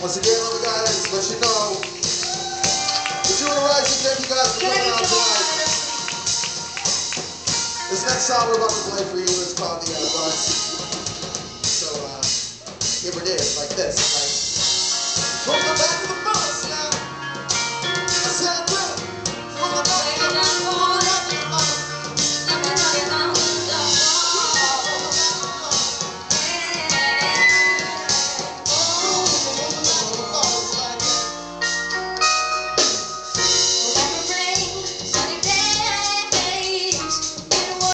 Once again, love you guys, let you know. We're Jupiter Rising. Thank you guys for coming out tonight. This next song we're about to play for you is called The Other Bus. So, uh, here it is, like this. Like,